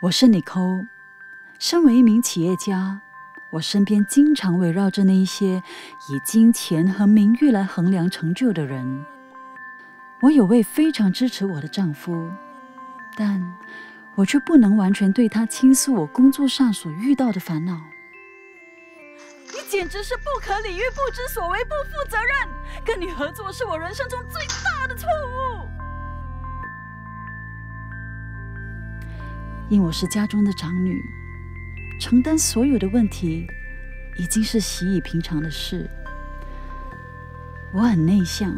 我是 niko 身为一名企业家，我身边经常围绕着那一些以金钱和名誉来衡量成就的人。我有位非常支持我的丈夫，但我却不能完全对他倾诉我工作上所遇到的烦恼。你简直是不可理喻、不知所为、不负责任！跟你合作是我人生中最大的错误。因我是家中的长女，承担所有的问题已经是习以平常的事。我很内向，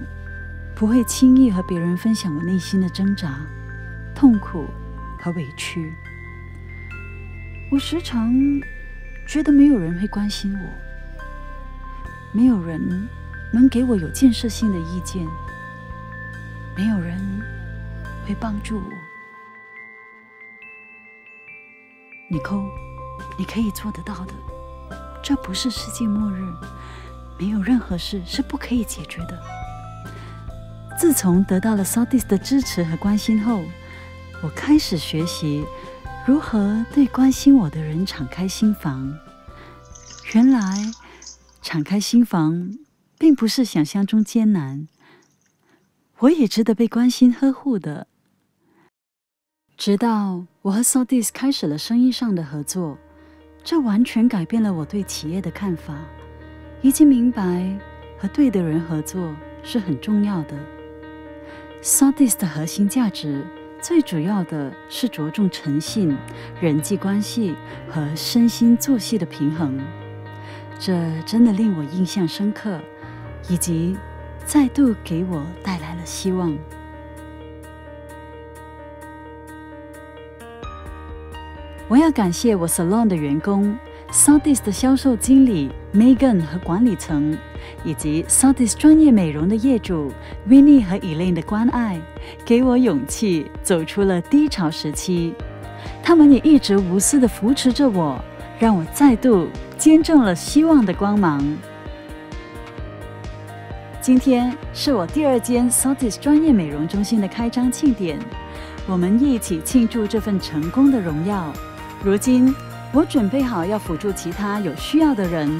不会轻易和别人分享我内心的挣扎、痛苦和委屈。我时常觉得没有人会关心我，没有人能给我有建设性的意见，没有人会帮助我。你抠，你可以做得到的。这不是世界末日，没有任何事是不可以解决的。自从得到了 Sodis 的支持和关心后，我开始学习如何对关心我的人敞开心房。原来，敞开心房并不是想象中艰难。我也值得被关心呵护的。直到我和 Sodis 开始了生意上的合作，这完全改变了我对企业的看法。已经明白和对的人合作是很重要的。Sodis 的核心价值最主要的是着重诚信、人际关系和身心作息的平衡。这真的令我印象深刻，以及再度给我带来了希望。我要感谢我 salon 的员工，Sodis 的销售经理 Megan 和管理层，以及 Sodis 专业美容的业主 Vinny 和 Elaine 的关爱，给我勇气走出了低潮时期。他们也一直无私的扶持着我，让我再度见证了希望的光芒。今天是我第二间 Sodis 专业美容中心的开张庆典，我们一起庆祝这份成功的荣耀。如今，我准备好要辅助其他有需要的人，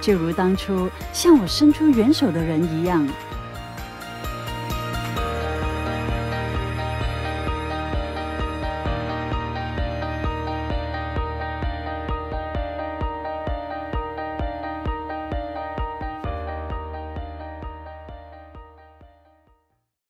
就如当初向我伸出援手的人一样。